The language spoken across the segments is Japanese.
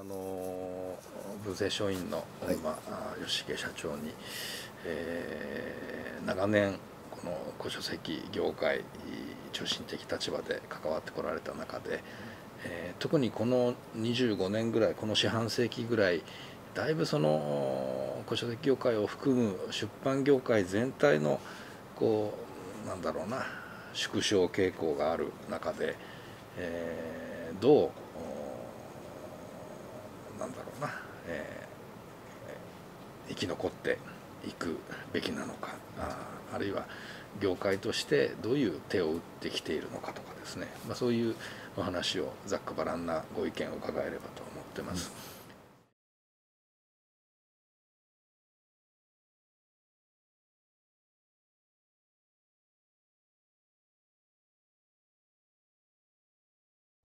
あの文政書院の、はい、まあ、吉重社長に、えー、長年この古書籍業界中心的立場で関わってこられた中で、えー、特にこの25年ぐらいこの四半世紀ぐらいだいぶその古書籍業界を含む出版業界全体のこうなんだろうな縮小傾向がある中で、えー、どうなんだろうな、えー、生き残っていくべきなのかああるいは業界としてどういう手を打ってきているのかとかですね、まあ、そういうお話をざっくばらんなご意見を伺えればと思ってます。うん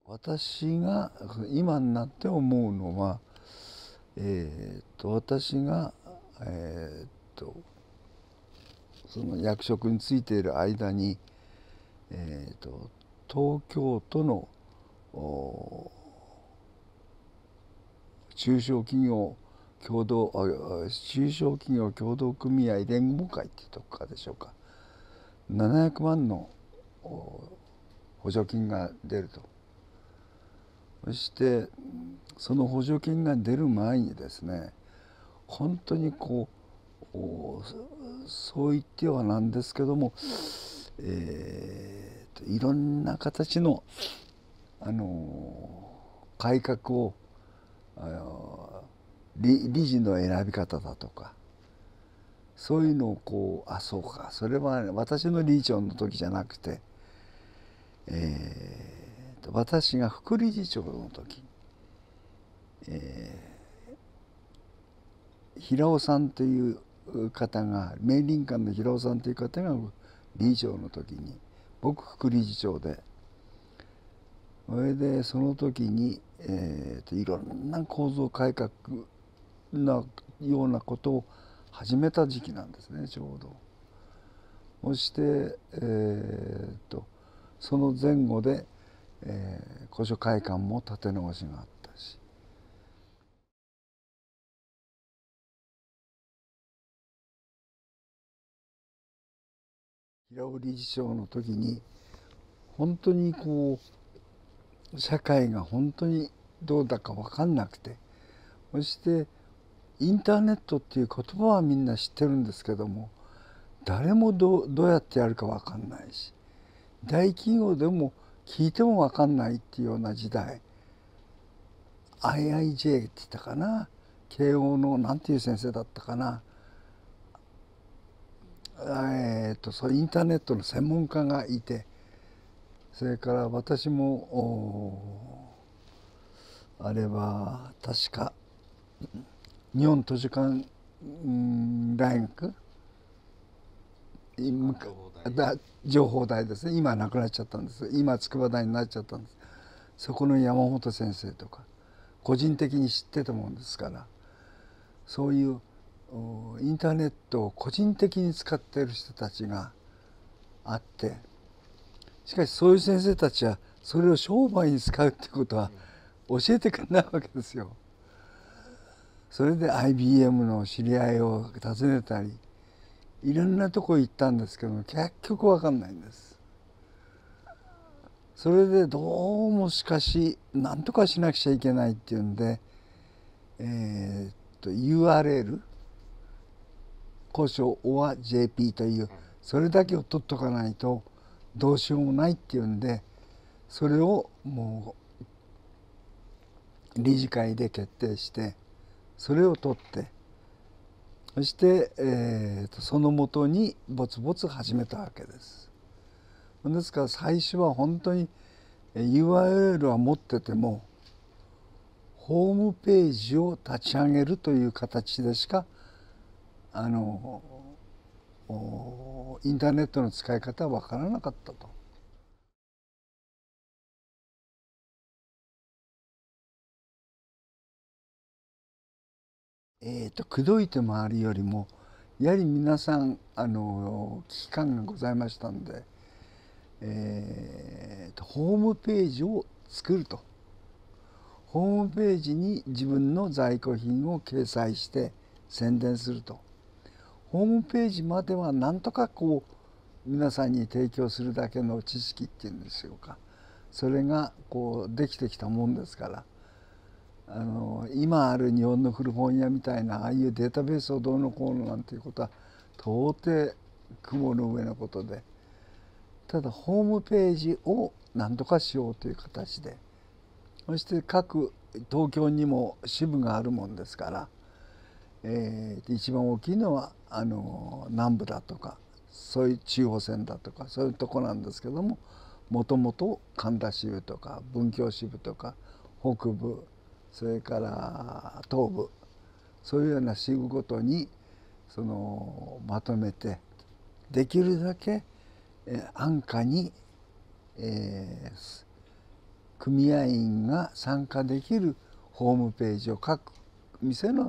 私が今になって思うのは、えーと、私が、えーと、その役職についている間に、えーと、東京都の中小企業共同中小企業協同組合連合会っていうとこかでしょうか700万の補助金が出ると。そしてその補助金が出る前にですね本当にこうそう言ってはなんですけども、えー、いろんな形の、あの改革を理理事の選び方だとかそういうのをこうあそうかそれは私の理事長の時じゃなくて、えー私が副理事長の時、えー、平尾さんという方が明林館の平尾さんという方が理事長の時に僕副理事長でそれでその時に、えーと、いろんな構造改革なようなことを始めた時期なんですねちょうど。そして、えーとその前後でえー、古書会館も建て直しがあったし。平尾理事長の時に本当にこう社会が本当にどうだか分かんなくてそしてインターネットっていう言葉はみんな知ってるんですけども誰もどどうやってやるか分かんないし大企業でも聞いても分かんないっていうような時代。IIJ って言ったかな。慶応の何ていう先生だったかな。えーと、そうインターネットの専門家がいて。それから私もあれは確か日本図書館大学情報大ですね。今なくなっちゃったんです。今筑波大になっちゃったんです。そこの山本先生とか個人的に知ってたもんですからそういうインターネットを個人的に使っている人たちがあってしかしそういう先生たちはそれを商売に使うってことは教えてくれないわけですよ。それで IBM の知り合いを訪ねたりいろんなとこ行ったんですけど結局分かんないんです。それでどうもしかし何とかしなくちゃいけないっていうんでえー、っと URL 交渉 ORJP というそれだけを取っとかないとどうしようもないっていうんでそれをもう理事会で決定してそれを取ってそして、えーと、そのもとにぼつぼつ始めたわけです。ですから最初は本当に URL は持っててもホームページを立ち上げるという形でしかあのインターネットの使い方は分からなかったと。えーと、口説いて回るよりもやはり皆さんあの危機感がございましたんで、えーと、ホームページを作ると。ホームページに自分の在庫品を掲載して宣伝すると。ホームページまではなんとかこう皆さんに提供するだけの知識っていうんでしょうか。それがこうできてきたもんですから。あの今ある日本の古本屋みたいなああいうデータベースをどうのこうのなんていうことは到底雲の上のことで。ただホームページを何とかしようという形で。そして各東京にも支部があるもんですから、えー、一番大きいのはあの南部だとかそういう中央線だとかそういうとこなんですけどももともと神田支部とか文京支部とか北部それから東部そういうような支部ごとにそのまとめてできるだけ安価に、えー、組合員が参加できるホームページを各店の、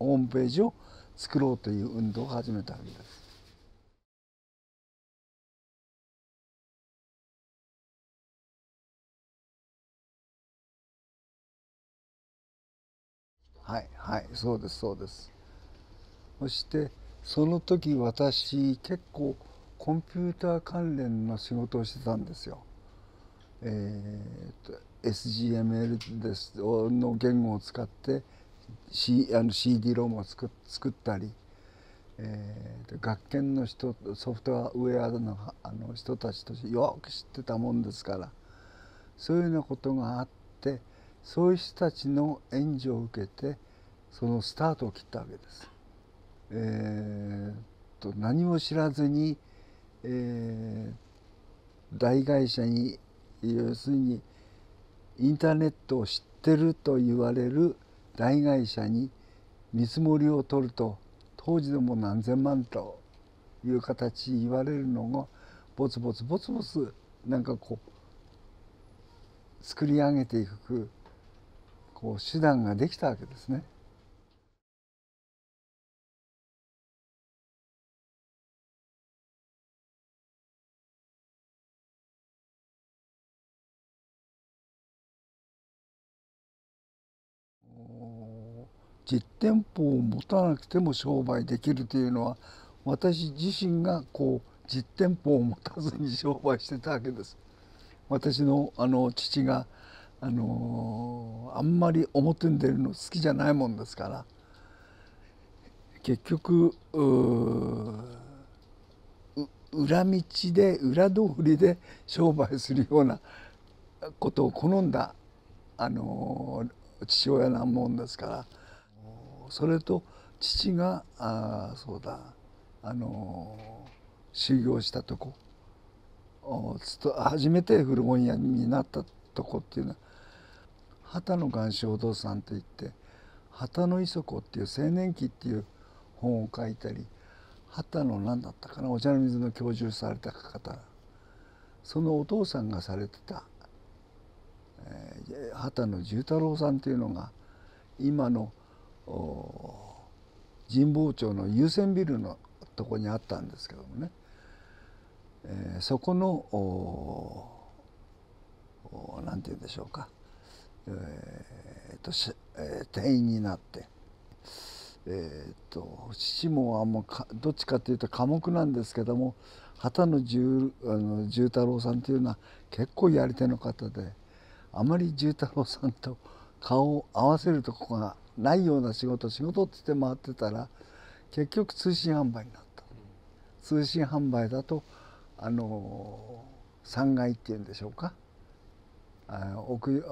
ホームページを作ろうという運動を始めたわけです。はいはいそうですそうですそしてその時私結構コンピューター関連の仕事をしてたんですよ。えーと、SGML ですの言語を使って、C、あの CD ロムを作作ったり、えー、学研の人ソフトウェアのあの人たちとよく知ってたもんですからそういうようなことがあってそういう人たちの援助を受けてそのスタートを切ったわけです。えーと、何も知らずに、えー、大会社に要するにインターネットを知ってると言われる大会社に見積もりを取ると当時でも何千万という形言われるのがぼつぼつぼつぼつなんかこう作り上げていくこう手段ができたわけですね。実店舗を持たなくても商売できるというのは私自身がこう実店舗を持たずに商売してたわけです。私のあの父があのあんまり表に出るの好きじゃないもんですから。結局裏道で裏通りで商売するようなことを好んだあの父親なもんですから。それと父があそうだあの修行したとこ。初めて古本屋になったとこっていうのは畑野岩正堂さんといって「畑野磯子」っていう青年期っていう本を書いたり畑野何だったかなお茶の水の教授された方そのお父さんがされてた畑野重太郎さんというのが今の神保町の優先ビルのとこにあったんですけどもね、えー、そこの何て言うんでしょうか、えーとえー、店員になって、えーと、父もあもうかどっちかというと寡黙なんですけども畑野重あの重太郎さんというのは結構やり手の方であまり重太郎さんと顔を合わせるとこがないような仕事仕事って言って回ってたら結局通信販売になった、通信販売だとあの3階っていうんでしょうか。屋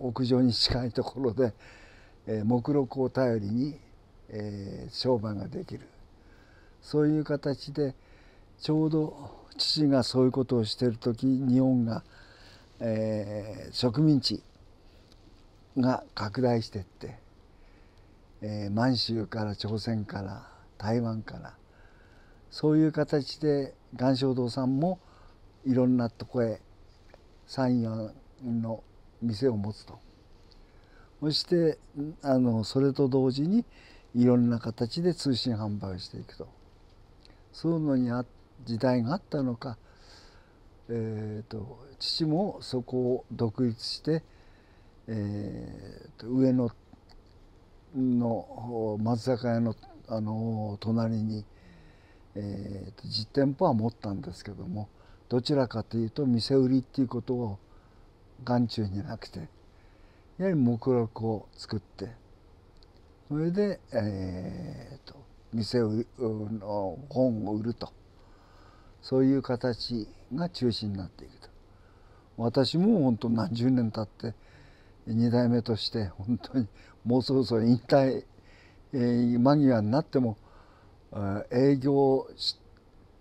屋上に近いところで、えー、目録を頼りに、えー、商売ができる。そういう形でちょうど父がそういうことをしている時日本が、えー、植民地が拡大していって、えー、満州から朝鮮から台湾からそういう形で岩正堂さんもいろんなとこへ山陽の店を持つと。そしてあのそれと同時にいろんな形で通信販売をしていくと。そういうのにあ時代があったのか、えーと、父もそこを独立して、えー、と上野の松坂屋のあの隣に、えー、と実店舗は持ったんですけどもどちらかというと店売りっていうことを眼中になくてやはり目録を作ってそれで、えーと、店をの本を売ると。そういう形が中心になっていくと。私も本当何十年経って2代目として本当にもうそろそろ引退、えー、間際になっても営業し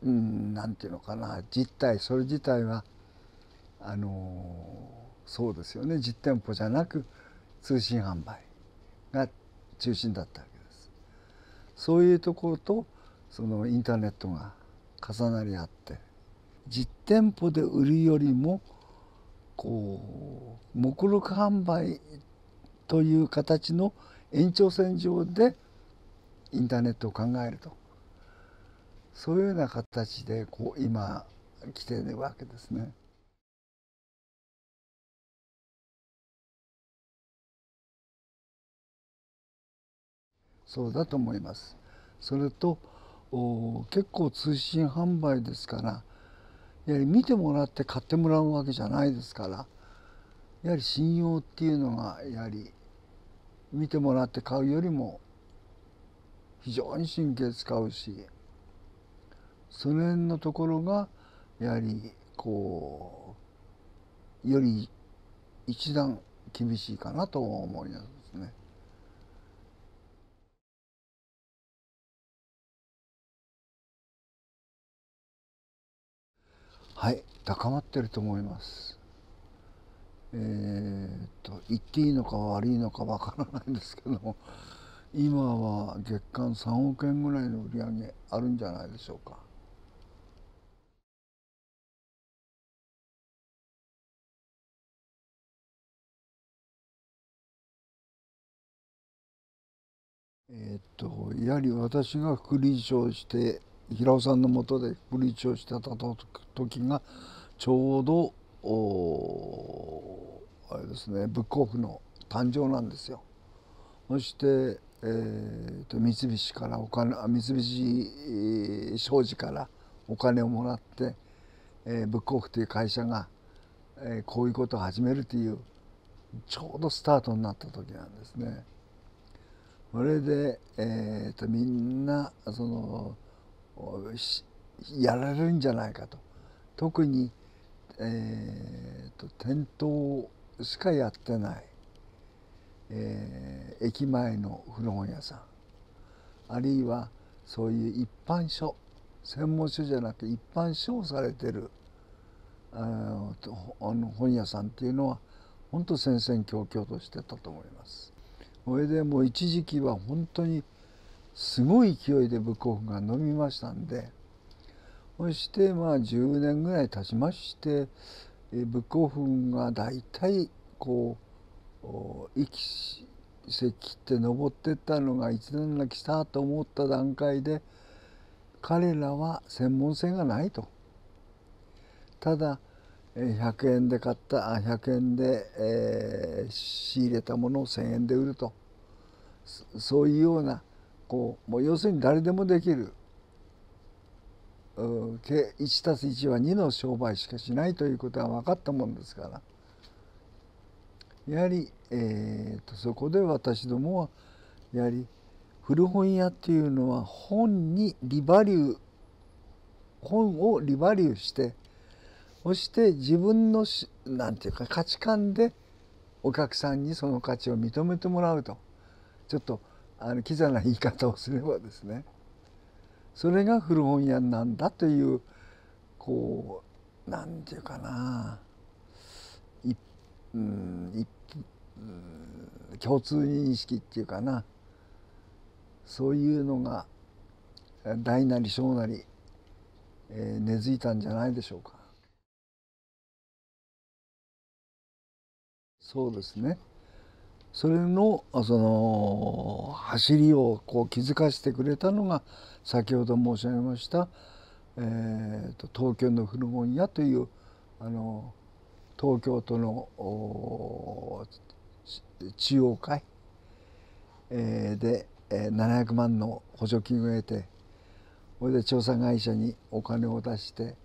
うん、なんていうのかな実態それ自体はあのそうですよね実店舗じゃなく通信販売が中心だったわけです。そういうところとそのインターネットが重なり合って実店舗で売るよりもこう目録販売という形の延長線上でインターネットを考えるとそういうような形でこう今来てるわけですね。そうだと思います。それと結構通信販売ですからやはり見てもらって買ってもらうわけじゃないですからやはり信用っていうのがやはり見てもらって買うよりも非常に神経使うしその辺のところがやはりこうより一段厳しいかなと思いますはい高まってると思います。えー、っと言っていいのか悪いのかわからないんですけど今は月間3億円ぐらいの売り上げあるんじゃないでしょうか。えー、っとやはり私が副理事長して平尾さんのもとで副理事長してた時がちょうどあれですねブックオフの誕生なんですよ。そして、えーと、三菱からお金三菱商事からお金をもらって、えー、ブックオフという会社が、えー、こういうことを始めるというちょうどスタートになった時なんですね。それで、えーと、みんなそのやられるんじゃないかと特に、えーと、店頭しかやってない、えー、駅前の古本屋さんあるいはそういう一般書専門書じゃなくて一般書をされてるあの本屋さんっていうのは本当戦々恐々としてたと思います。それでもう一時期は本当にすごい勢いでブックオフが伸びましたんでそしてまあ10年ぐらい経ちましてブックオフが大体こう息石って登ってったのが一段落したと思った段階で彼らは専門性がないと。ただ100円で買った100円で、えー、仕入れたものを1,000円で売るとそういうようなこうもう要するに誰でもできる。1たす1は2の商売しかしないということが分かったもんですから。やはり、えーと、そこで私どもはやはり古本屋っていうのは本にリバリュー本をリバリューしてそして自分のなんていうか価値観でお客さんにその価値を認めてもらうと。ちょっとあのキザな言い方をすればですねそれが古本屋なんだというこうなんていうかなうん共通認識っていうかなそういうのが大なり小なり、えー、根付いたんじゃないでしょうか。そうですね。それのその走りをこう気づかせてくれたのが先ほど申し上げました、えーと、東京の古本屋というあの東京都の中央会、えー、で、えー、700万の補助金を得てそれで調査会社にお金を出して、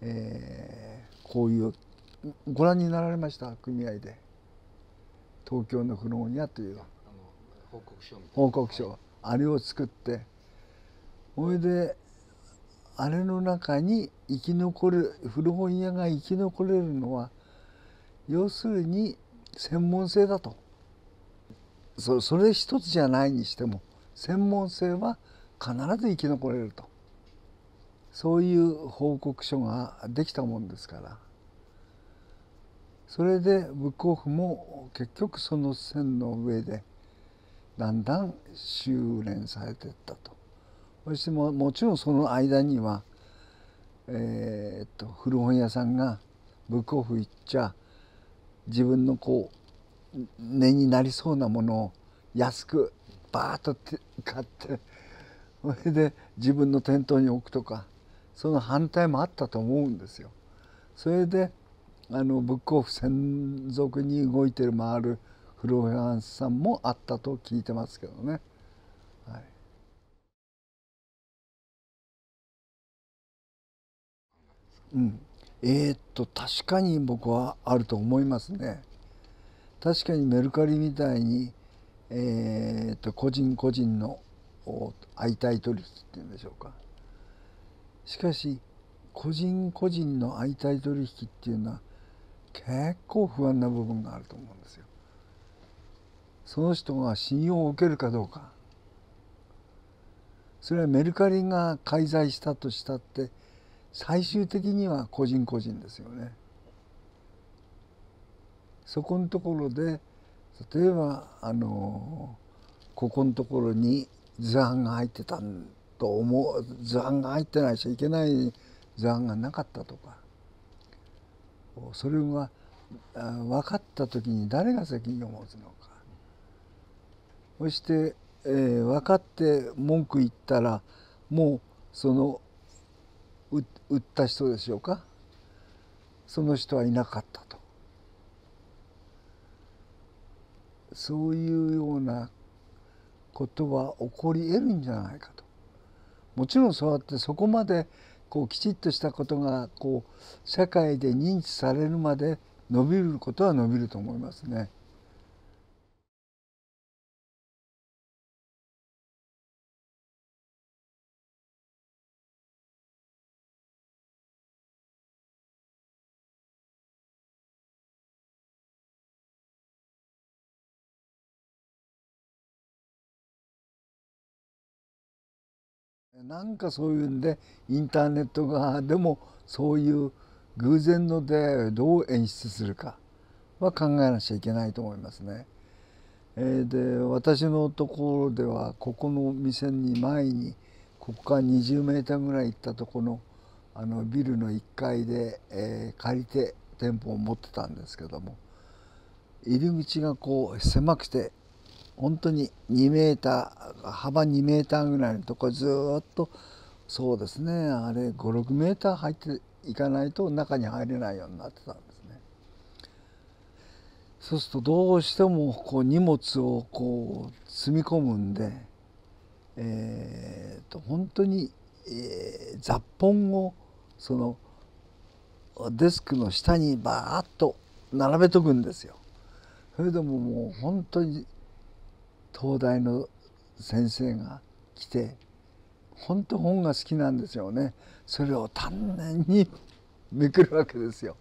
えー、こういうご覧になられました組合で。東京の古本屋という報告書報告書、あれを作ってそれであれの中に生き残る古本屋が生き残れるのは要するに専門性だと。そそれ一つじゃないにしても専門性は必ず生き残れると。そういう報告書ができたもんですからそれでブックオフも結局その線の上でだんだん修練されていったとそしてももちろんその間には、えー、っと古本屋さんがブックオフ行っちゃ自分のこう根になりそうなものを安くバーッと買ってそれで自分の店頭に置くとかその反対もあったと思うんですよ。それであのブックオフ専属に動いてる回る古本屋さんもあったと聞いてますけどね。はい、うん、えー、っと確かに僕はあると思いますね。確かにメルカリみたいに、えー、っと個人個人の相対取引っていうんでしょうか。しかし個人個人の相対取引っていうのは結構不安な部分があると思うんですよ。その人が信用を受けるかどうかそれはメルカリが介在したとしたって最終的には個人個人ですよね。そこのところで例えばあのここのところに図案が入ってたと思う図案が入ってないしいけない図案がなかったとかそれが分かった時に誰が責任を持つのか。そして、えー、分かって文句言ったらもうその売った人でしょうか。その人はいなかったと。そういうようなことは起こり得るんじゃないかと。もちろんそうやってそこまでこうきちっとしたことがこう社会で認知されるまで伸びることは伸びると思いますね。なんかそういうんでインターネット側でもそういう偶然の出会いをどう演出するかは考えなきゃいけないと思いますね。えー、で私のところではここの店に前にここから20メーターぐらい行ったところのあのビルの1階で、えー、借りて店舗を持ってたんですけども入り口がこう狭くて本当に2メーター幅2メーターぐらいのとこずっとそうですねあれ56メーター入っていかないと中に入れないようになってたんですね。そうするとどうしてもこう荷物をこう積み込むんで、えー、と本当に、えー、雑本をそのデスクの下にバーッと並べとくんですよ。それでももう本当に東大の先生が来て本当本が好きなんですよねそれを丹念にめくるわけですよ。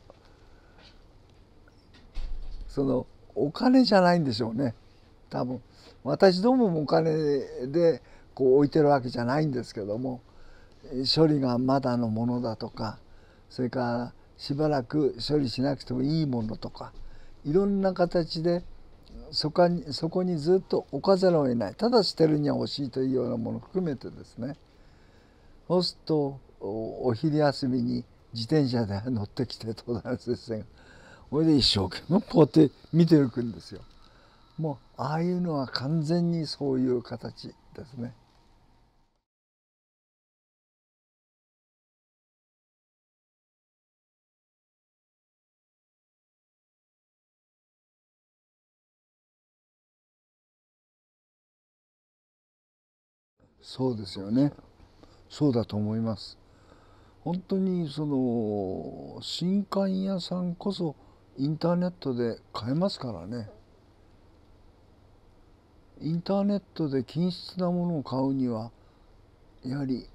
そのお金じゃないんでしょうね多分私どももお金でこう置いてるわけじゃないんですけども処理がまだのものだとかそれからしばらく処理しなくてもいいものとかいろんな形でそこにそこにずっと置かざるを得ないただ捨てるには惜しいというようなものを含めてですねそうするとお昼休みに自転車で乗ってきて東大の先生がそれで一生懸命こうやって見ていくんですよ。もうああいうのは完全にそういう形ですね。そうですよね。そうだと思います。本当にその新刊屋さんこそインターネットで買えますからね。インターネットで均質なものを買うにはやはり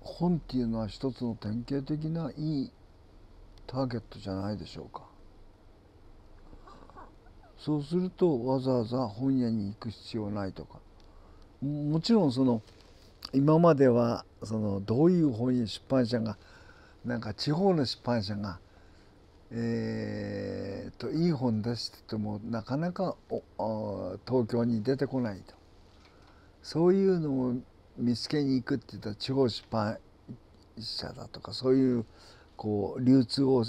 本っていうのは一つの典型的ないいターゲットじゃないでしょうか。そうするとわざわざ本屋に行く必要ないとか。もちろんその今まではそのどういう本屋出版社がなんか地方の出版社がえー、といい本出しててもなかなか東京に出てこないと。そういうのを見つけに行くって言ったら地方出版社だとかそういうこう流通を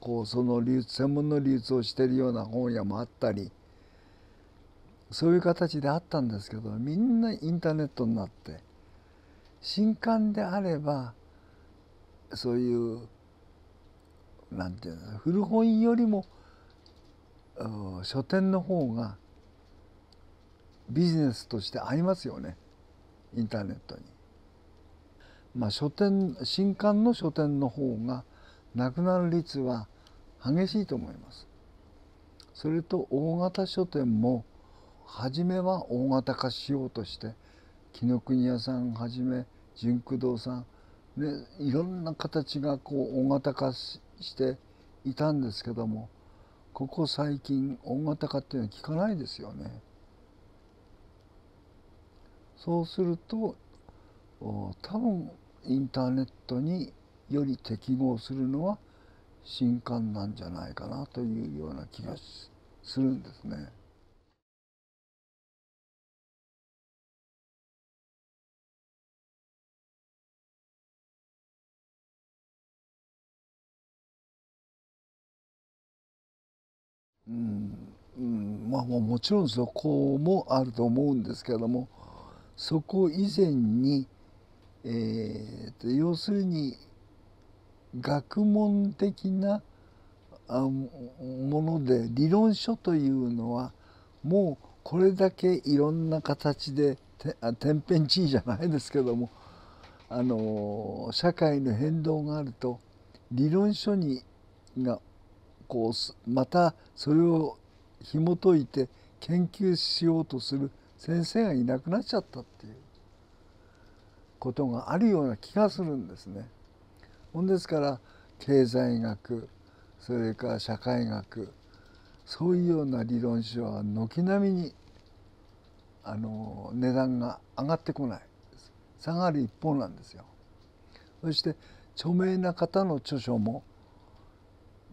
こうその流専門の流通をしてるような本屋もあったりそういう形であったんですけどみんなインターネットになって新刊であればそういうなんていうの古本よりも書店の方がビジネスとして合いますよねインターネットに。まあ書店新刊の書店の方がなくなる率は激しいと思います。それと大型書店も初めは大型化しようとして紀ノ国屋さんはじめ純駆動さんね、いろんな形がこう大型化していたんですけどもここ最近大型化っていうのは聞かないですよね。そうすると多分インターネットにより適合するのは新刊なんじゃないかなというような気がするんですね。うん、うん、まあもちろんそこもあると思うんですけどもそこ以前に、えーと、要するに学問的なもので理論書というのはもうこれだけいろんな形でて天変地異じゃないですけどもあの社会の変動があると理論書にがこうまたそれを紐解いて研究しようとする先生がいなくなっちゃったっていうことがあるような気がするんですね。ほんですから経済学それから社会学そういうような理論書は軒並みにあの値段が上がってこない下がる一方なんですよ。そして著名な方の著書も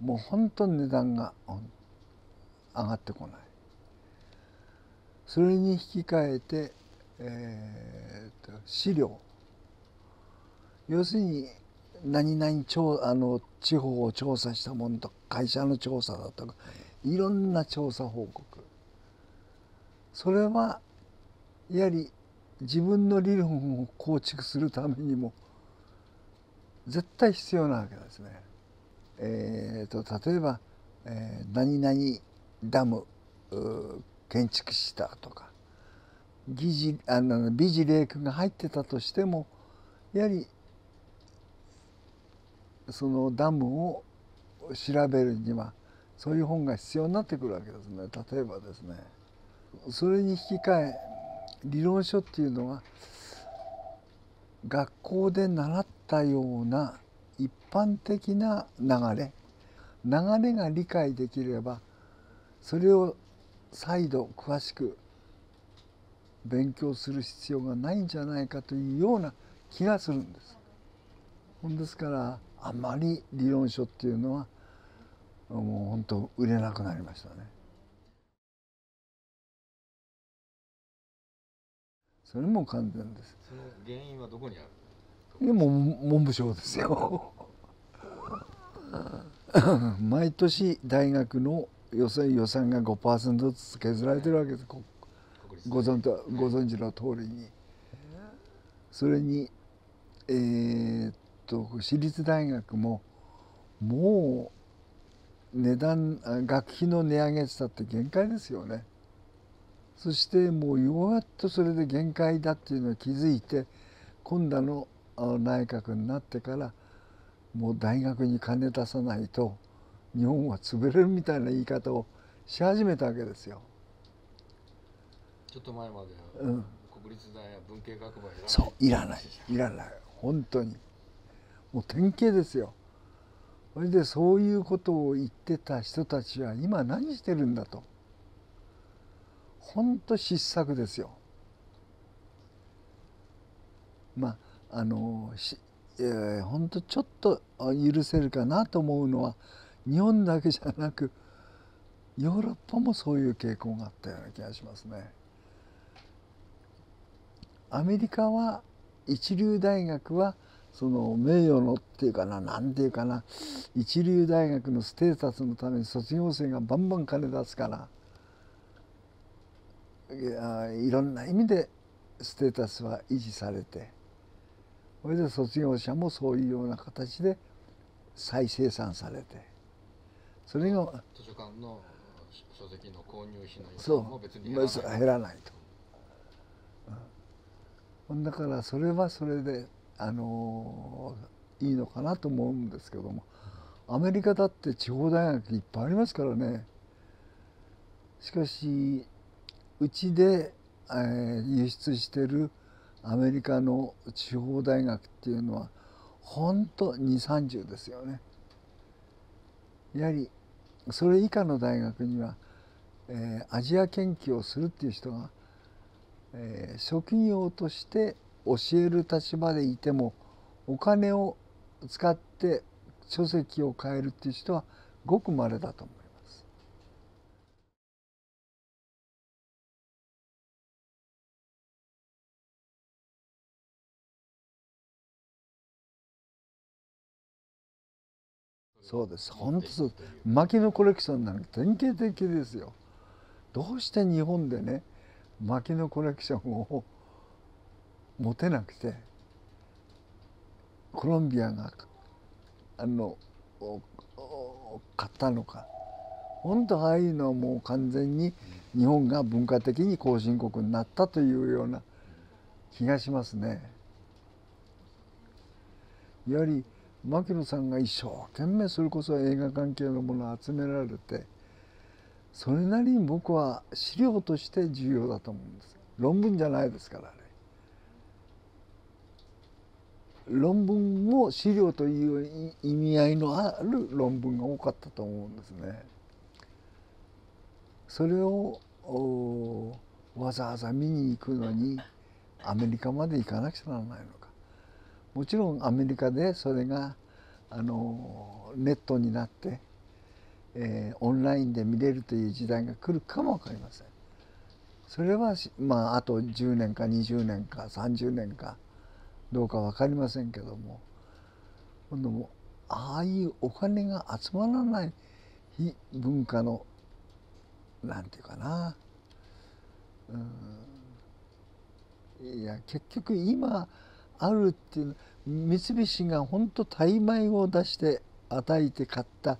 もう本当に値段が上がってこない。それに引き換えて、えーと、資料。要するに何々調あの地方を調査したものとか会社の調査だとかいろんな調査報告。それはやはり自分の理論を構築するためにも絶対必要なわけですね。えーと、例えば、えー、何々ダム建築したとか疑似あの美辞麗句が入ってたとしてもやはりそのダムを調べるにはそういう本が必要になってくるわけですね。例えばですねそれに引き換え理論書っていうのは学校で習ったような般的な流れ流れが理解できればそれを再度詳しく勉強する必要がないんじゃないかというような気がするんです。ですからあまり理論書っていうのはもう本当売れなくなりましたね。それも完全です。その原因はどこにある？でも文部省ですよ 毎年大学の予算予算が5%ずつ削られてるわけです。ご存ご存知の通りに。それにえー、っと私立大学ももう値段学費の値上げしたって限界ですよね。そしてもうようやっとそれで限界だっていうのを気づいて今度の内閣になってからもう大学に金出さないと日本は潰れるみたいな言い方をし始めたわけですよ。ちょっと前まで、うん、国立大や文系学部はいらないそういらないいらない本当にもう典型ですよ。それでそういうことを言ってた人たちは今何してるんだと。本当失策ですよ。まああのし、えー、本当ちょっと許せるかなと思うのは日本だけじゃなくヨーロッパもそういう傾向があったような気がしますね。アメリカは一流大学はその名誉のっていうかな何ていうかな一流大学のステータスのために卒業生がバンバン金出すからい。いろんな意味でステータスは維持されてそれで卒業者もそういうような形で再生産されてそれが図書館の書籍の購入費の予算も別に減らない減らないと、うん、だからそれはそれであのいいのかなと思うんですけどもアメリカだって地方大学いっぱいありますからね。しかしうちで、えー、輸出してるアメリカの地方大学っていうのは本当2 3 0ですよね。やはりそれ以下の大学には、えー、アジア研究をするっていう人が、えー、職業として教える立場でいてもお金を使って書籍を変えるっていう人はごく稀だと思う。そうです。本当そう。薪のコレクションなんか典型的ですよ。どうして日本でね薪のコレクションを持てなくてコロンビアがあの買ったのか。本当ああいうのはもう完全に日本が文化的に後進国になったというような気がしますね。やはり牧野さんが一生懸命それこそ映画関係のものを集められてそれなりに僕は資料として重要だと思うんです。論文じゃないですからね論文も資料という意味合いのある論文が多かったと思うんですね。それをわざわざ見に行くのにアメリカまで行かなくちゃならないの。もちろんアメリカでそれがあのネットになって、えー、オンラインで見れるという時代が来るかも分かりません。それはまああと10年か20年か30年かどうか分かりませんけども今度もああいうお金が集まらない非文化のなんていうかなうんいや結局今あるっていう三菱が本当大枚を出して与えて買った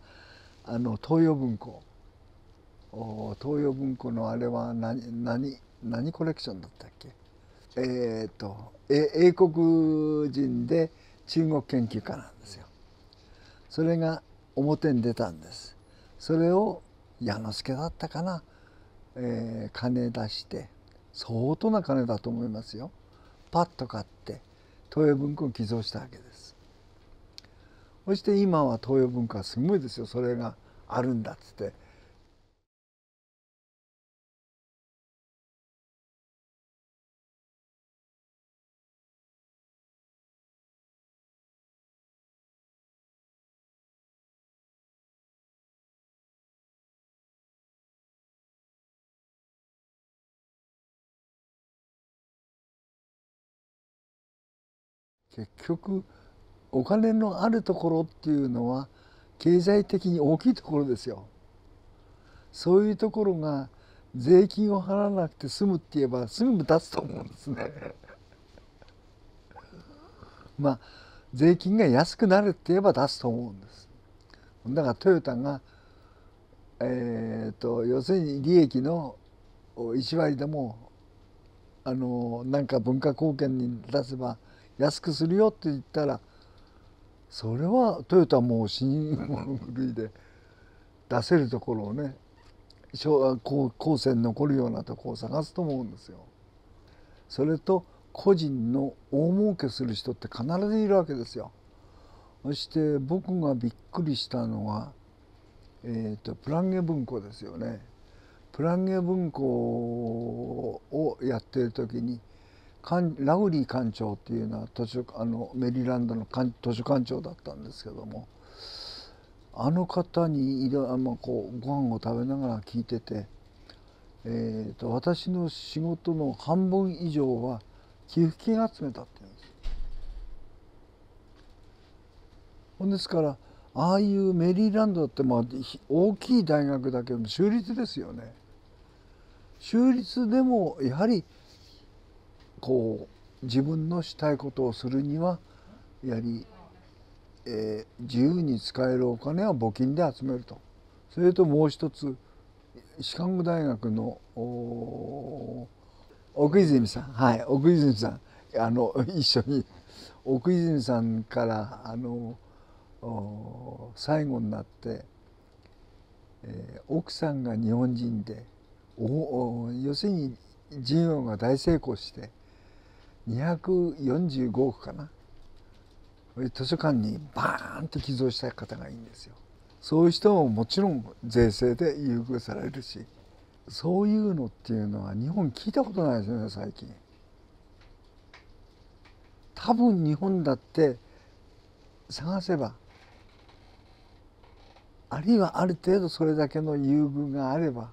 あの東洋文庫東洋文庫のあれは何何何コレクションだったっけ？えー、っと英国人で中国研究家なんですよ。それが表に出たんです。それを矢之助だったかな、えー、金出して相当な金だと思いますよ。パッと買って東洋文庫を寄贈したわけです。そして今は東洋文化はすごいですよ。それがあるんだっつって。結局お金のあるところっていうのは経済的に大きいところですよ。そういうところが税金を払わなくて済むって言えばすぐ出すと思うんですね。まあ税金が安くなるって言えば出すと思うんです。だからトヨタが、えーと、要するに利益の1割でもあのなんか文化貢献に出せば安くするよって言ったらそれはトヨタもう新物類で出せるところをね後世に残るようなとこを探すと思うんですよ。それと個人の大儲けする人って必ずいるわけですよ。そして僕がびっくりしたのは、えーと、プランゲ文庫ですよね。プランゲ文庫をやってる時にラウリー館長っていうのは図書あのメリーランドの図書館長だったんですけどもあの方にいろあまこうご飯を食べながら聞いてて、えーと、私の仕事の半分以上は寄付金集めたって言うんです。ほんですからああいうメリーランドってまあ大きい大学だけども州立ですよね。州立でもやはりこう自分のしたいことをするにはやはりえー、自由に使えるお金は募金で集めると。それともう一つシカゴ大学の奥泉さん。はい奥泉さん。あの一緒に奥泉さんからあの最後になって、えー、奥さんが日本人でお要するに事業が大成功して245億かな図書館にバーンと寄贈した方がいいんですよ。そういう人ももちろん税制で優遇されるしそういうのっていうのは日本聞いたことないですよね最近。多分日本だって探せばあるいはある程度それだけの優遇があれば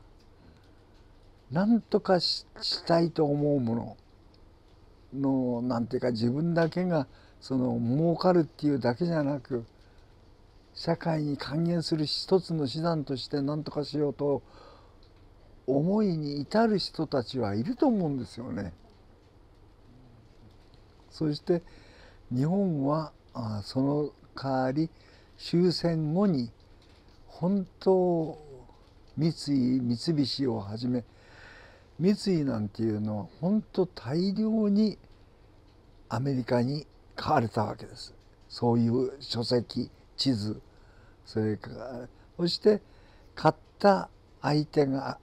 何とかしたいと思うもののなんていうか自分だけがその儲かるっていうだけじゃなく社会に還元する一つの手段として何とかしようと思いに至る人たちはいると思うんですよね。そして日本はその代わり終戦後に本当三井三菱をはじめ三井なんていうのは本当大量にアメリカに買われたわけです。そういう書籍地図。それからそして買った相手が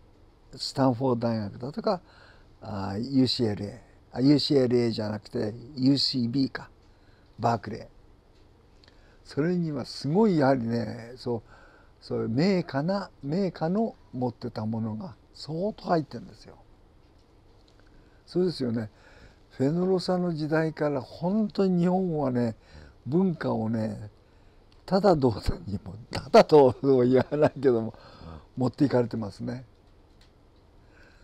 スタンフォード大学だとかあ UCLA あ UCLA じゃなくて UCB か。バークレー。それにはすごいやはりねそうそういう名家な名家の持ってたものが相当入ってるんですよ。そうですよね。フェノロサの時代から本当に日本はね文化をねただどうにもただとは言わないけども持っていかれてますね。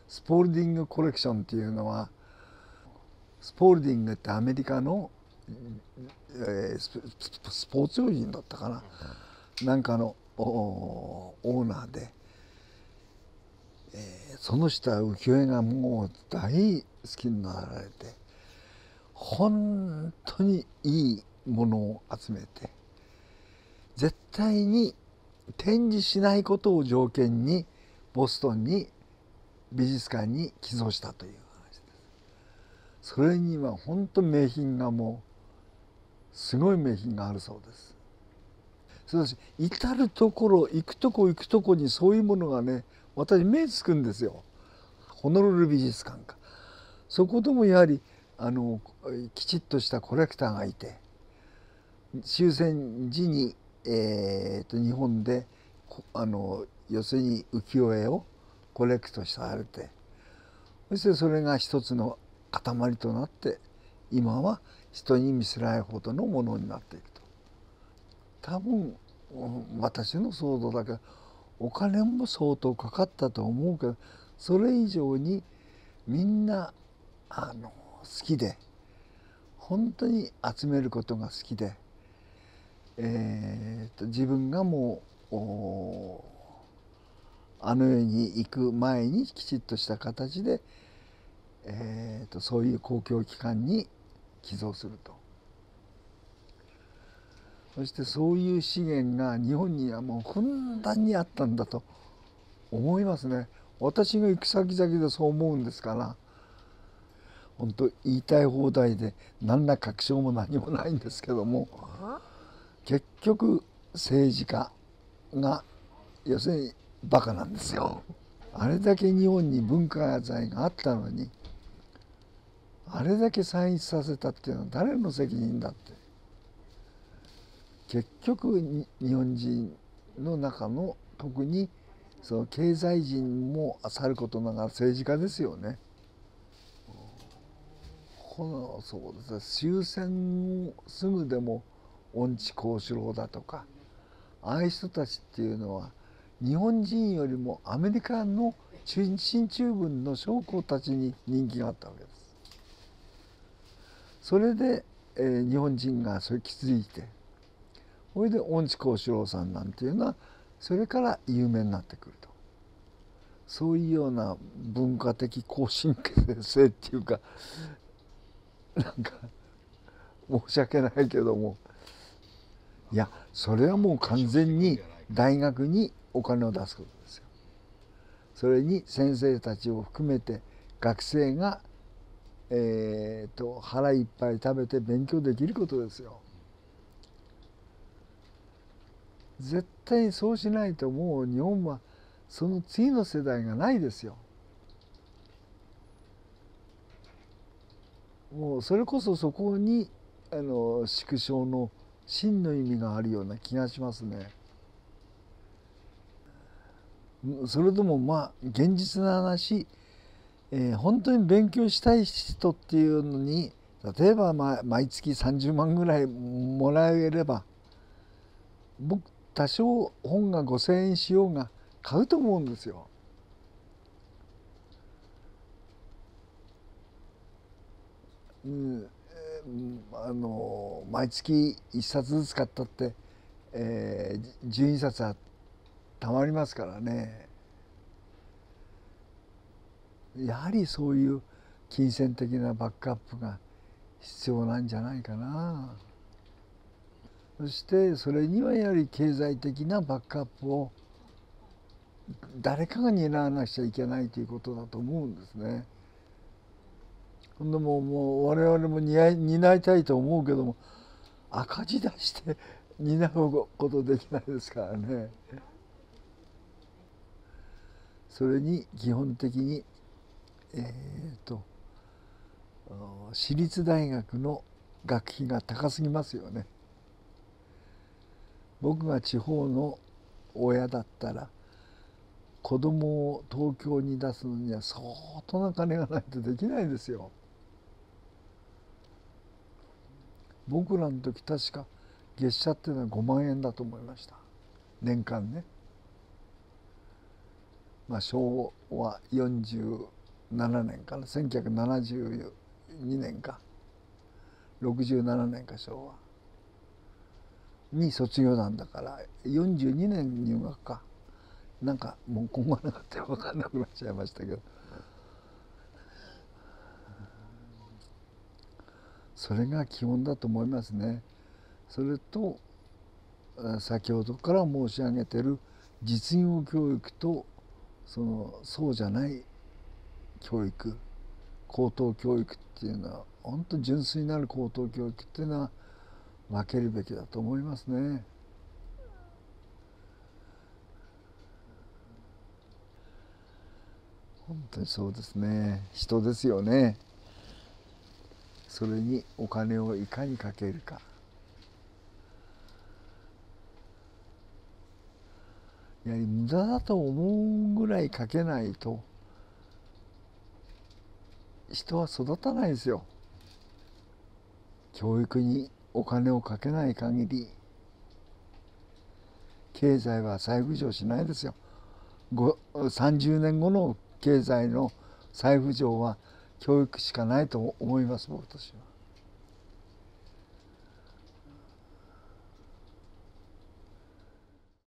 スポールディングコレクションっていうのはスポールディングってアメリカの、えー、スポーツ用品だったかななんかのオーナーで、えー、その下浮世絵がもう大好きになられて本当にいいものを集めて絶対に展示しないことを条件にボストンに美術館に寄贈したという話です。それには本当名品がもうすごい名品があるそうです。そうです至る所行くとこ行くとこにそういうものがね私目つくんですよ。ホノルル美術館か。そこでもやはりあのきちっとしたコレクターがいて終戦時に、えーと、日本であの要するに浮世絵をコレクトされてそしてそれが一つの塊となって今は人に見せられるほどのものになっていくと多分私の想像だけどお金も相当かかったと思うけどそれ以上にみんなあの好きで本当に集めることが好きで、えーと、自分がもうあの世に行く前にきちっとした形で、えーと、そういう公共機関に寄贈すると。そしてそういう資源が日本にはもうふんだんにあったんだと思いますね。私が行く先々でそう思うんですから本当言いたい放題で何ら確証も何もないんですけども結局政治家が要するにバカなんですよ。あれだけ日本に文化財があったのにあれだけ散逸させたっていうのは誰の責任だって結局日本人の中の特にその経済人もさることながら政治家ですよね。このそうです終戦すぐでも恩地幸四郎だとかああいう人たちっていうのは日本人よりもアメリカの進駐軍の将校たちに人気があったわけです。それで、えー、日本人がそれ気づいてそれで恩地幸四郎さんなんていうのはそれから有名になってくるとそういうような文化的更新性っていうかなんか申し訳ないけどもいやそれはもう完全に大学にお金を出すことですよ。それに先生たちを含めて学生が、えーと、腹いっぱい食べて勉強できることですよ。絶対そうしないともう日本はその次の世代がないですよ。もうそれこそそこにあの縮小の真の意味があるような気がしますね。それともまあ現実な話、えー、本当に勉強したい人っていうのに例えば、まあ、毎月30万ぐらいもらえれば僕多少本が5,000円しようが買うと思うんですよ。うん、あの毎月1冊ずつ買ったって、えー、12冊あたまりますからねやはりそういう金銭的なバックアップが必要なんじゃないかなそしてそれにはやはり経済的なバックアップを誰かが担わなくちゃいけないということだと思うんですね。でももう我々も担いたいと思うけども赤字出して担うことできないですからね。それに基本的にえーと、私立大学の学費が高すぎますよね。僕が地方の親だったら子供を東京に出すのには相当な金がないとできないですよ。僕らの時確か月謝っていうのは5万円だと思いました年間ね。まあ、昭和47年かな1972年か67年か昭和に卒業なんだから42年入学かなんかもう今後なかったら分かんなくなっちゃいましたけどそれが基本だと思いますね。それと先ほどから申し上げてる実業教育とそのそうじゃない教育高等教育っていうのは本当純粋なる高等教育っていうのは分けるべきだと思いますね。本当にそうですね。人ですよね。それにお金をいかにかけるか。やはり無駄だと思うぐらいかけないと人は育たないですよ。教育にお金をかけない限り経済は再浮上しないですよ30年後の経済の再浮上は教育しかないと思います僕としては。